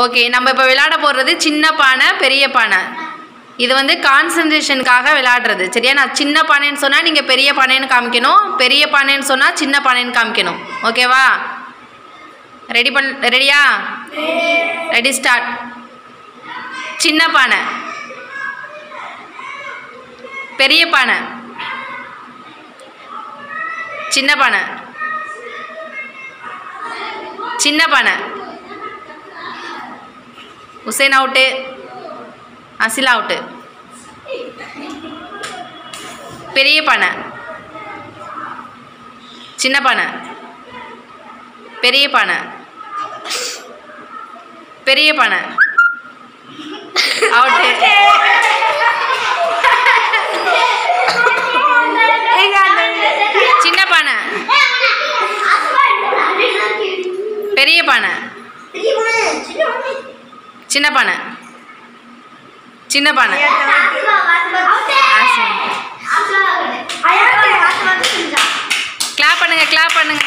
Okay நம்ம இப்போ விளையாட போடுறது சின்ன பானை பெரிய பானை. இது வந்து கான்சன்ட்ரேஷனுக்காக விளையாடுறது. சரியா? நான் சின்ன பானைன்னு சொன்னால் நீங்கள் பெரிய பானைன்னு காமிக்கணும். பெரிய பானைன்னு சொன்னால் சின்ன பானைன்னு காமிக்கணும். ஓகேவா ரெடி பண் ரெடியா ரெடி ஸ்டார்ட் சின்ன பானை. பெரிய பானை. சின்ன பானை. சின்ன பானை. உசேன் அவுட்டு அசில் அவுட்டு பெரிய பானை. சின்ன பானை. பெரிய பானை. பெரிய பானை. அவுட்டு சின்ன பானை. பெரிய பானை. சின்ன பானை. சின்ன பானை. கிளாப் பண்ணுங்க கிளாப் பண்ணுங்க.